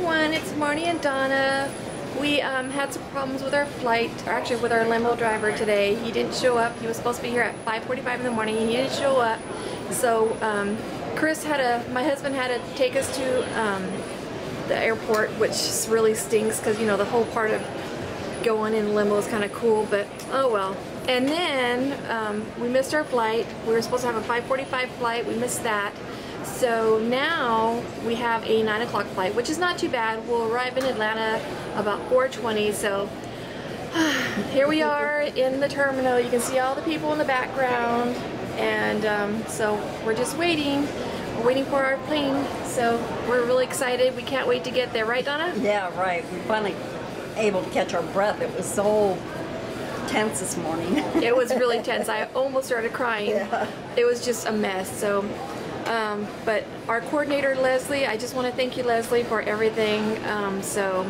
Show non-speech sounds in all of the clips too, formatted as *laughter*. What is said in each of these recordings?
everyone, it's Marnie and Donna. We um, had some problems with our flight, or actually with our limo driver today. He didn't show up. He was supposed to be here at 5.45 in the morning. He didn't show up. So um, Chris had a, my husband had to take us to um, the airport, which really stinks because, you know, the whole part of going in limo is kind of cool, but oh well. And then um, we missed our flight. We were supposed to have a 5.45 flight. We missed that. So now we have a 9 o'clock flight, which is not too bad. We'll arrive in Atlanta about 4.20, so *sighs* here we are in the terminal. You can see all the people in the background, and um, so we're just waiting. We're waiting for our plane, so we're really excited. We can't wait to get there, right Donna? Yeah, right. We finally able to catch our breath. It was so tense this morning. it was really *laughs* tense. I almost started crying. Yeah. It was just a mess. So um, but our coordinator, Leslie, I just want to thank you, Leslie, for everything. Um, so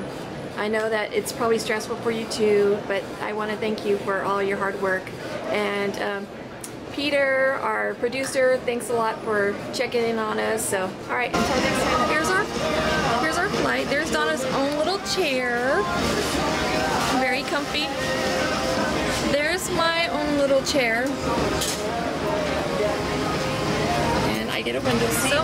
I know that it's probably stressful for you too, but I want to thank you for all your hard work. And um, Peter, our producer, thanks a lot for checking in on us. So, all right, until next time, here's our, here's our flight. There's Donna's own little chair. Very comfy. There's my own little chair. Get a window seat. So,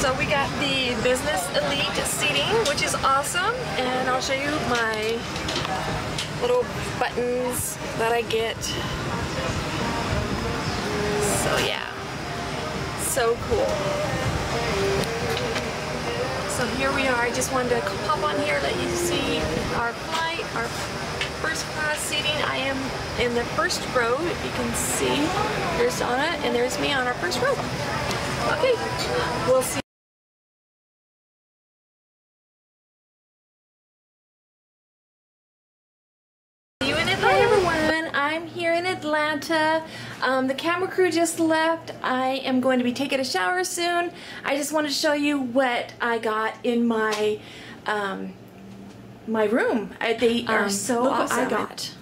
so we got the business elite seating, which is awesome. And I'll show you my little buttons that I get. So yeah, so cool. So here we are. I just wanted to pop on here, let you see our flight, our first class seating. I am in the first row, if you can see. There's Donna, and there's me on our first row. Okay, we'll see. Hi everyone, I'm here in Atlanta. Um, the camera crew just left. I am going to be taking a shower soon. I just want to show you what I got in my um, my room. I, they are um, so awesome. I got.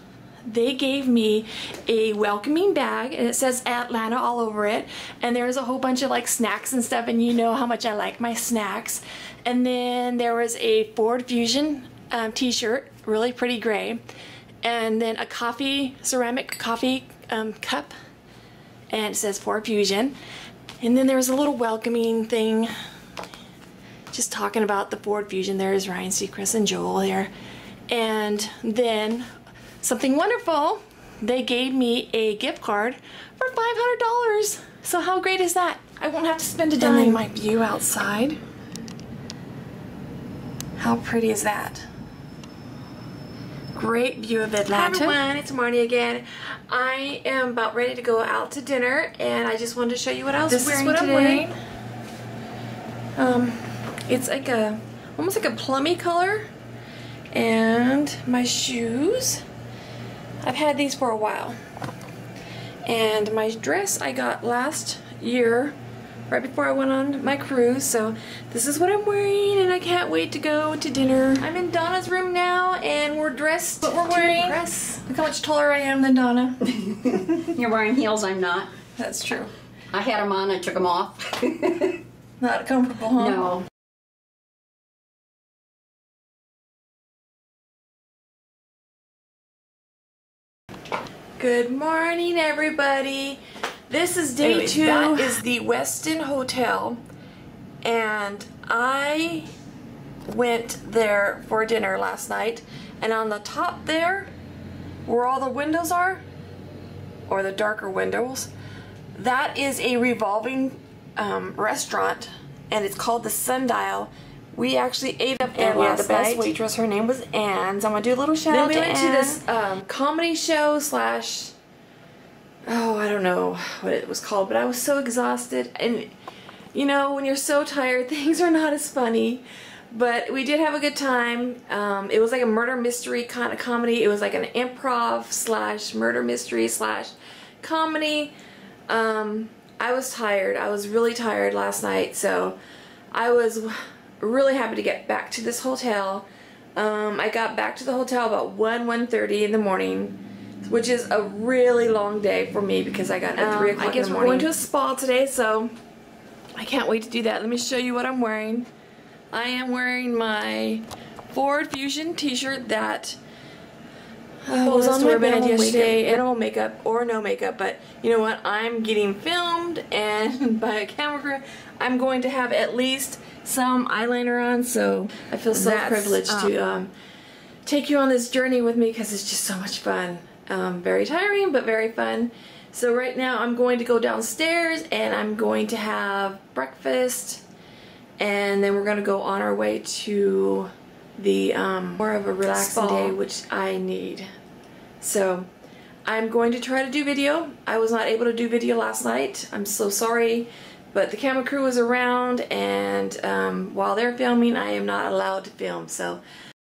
They gave me a welcoming bag and it says Atlanta all over it and there's a whole bunch of like snacks and stuff and you know how much I like my snacks and then there was a Ford Fusion um, t-shirt really pretty gray and then a coffee ceramic coffee um, cup and it says Ford Fusion and then there was a little welcoming thing just talking about the Ford Fusion. There's Ryan Seacrest and Joel there. And then something wonderful, they gave me a gift card for $500. So how great is that? I won't have to spend a dime. And my view outside. How pretty is that? Great view of Atlanta. Hi everyone, it's Marnie again. I am about ready to go out to dinner and I just wanted to show you what I was this wearing is what today. I'm wearing. Um, it's like a, almost like a plummy color. And my shoes, I've had these for a while. And my dress I got last year, right before I went on my cruise. So this is what I'm wearing and I can't wait to go to dinner. I'm in Donna's room now and we're dressed what we're wearing. dress. Look how much taller I am than Donna. *laughs* You're wearing heels, I'm not. That's true. I had them on, I took them off. not comfortable, huh? No. Good morning, everybody. This is day two. That is the Westin Hotel, and I went there for dinner last night. And on the top there, where all the windows are, or the darker windows, that is a revolving um, restaurant, and it's called the Sundial. We actually ate up there and last the best night. waitress. Her name was Anne. So I'm gonna do a little shout then out we to went Anne. to this um, comedy show slash. Oh, I don't know what it was called, but I was so exhausted, and you know when you're so tired, *laughs* things are not as funny. But we did have a good time. Um, it was like a murder mystery kind of comedy. It was like an improv slash murder mystery slash comedy. Um, I was tired. I was really tired last night, so I was really happy to get back to this hotel. Um, I got back to the hotel about 1, 1.30 in the morning, which is a really long day for me because I got at um, 3 o'clock I guess we're going to a spa today, so I can't wait to do that. Let me show you what I'm wearing. I am wearing my Ford Fusion t-shirt that uh, was on my bed yesterday. Minimal makeup or no makeup, but you know what? I'm getting filmed and *laughs* by a camera crew. I'm going to have at least some eyeliner on, so I feel so privileged um, to um, take you on this journey with me because it's just so much fun. Um, very tiring, but very fun. So right now I'm going to go downstairs and I'm going to have breakfast and then we're going to go on our way to the um, more of a relaxing Spa. day which I need. So I'm going to try to do video. I was not able to do video last night. I'm so sorry. But the camera crew was around and um, while they're filming I am not allowed to film. So